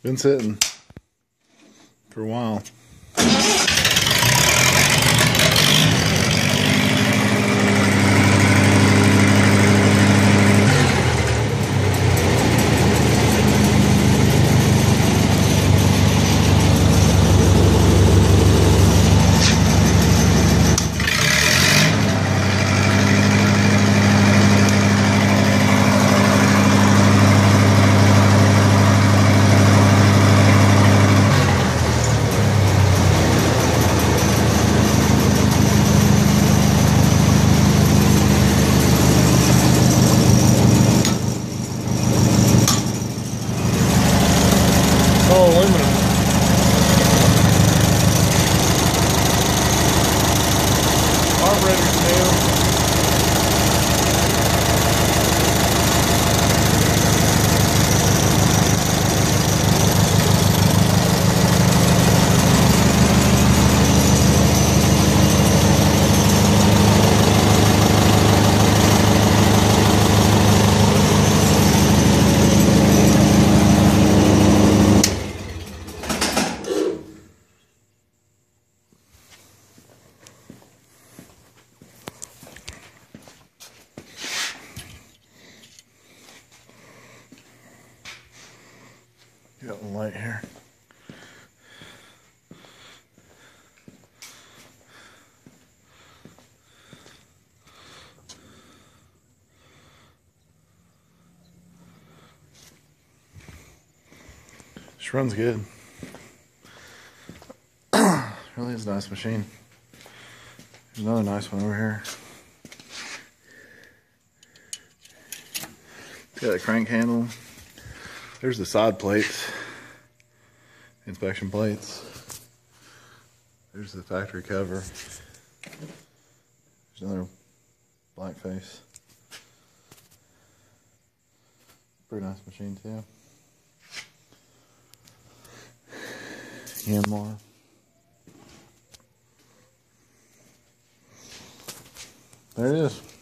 Been sitting for a while. koymuyor. The light here. This runs good. really is a nice machine. There's another nice one over here. It's got a crank handle. There's the side plates, inspection plates. There's the factory cover. There's another black face. Pretty nice machine too. Yanmar. There it is.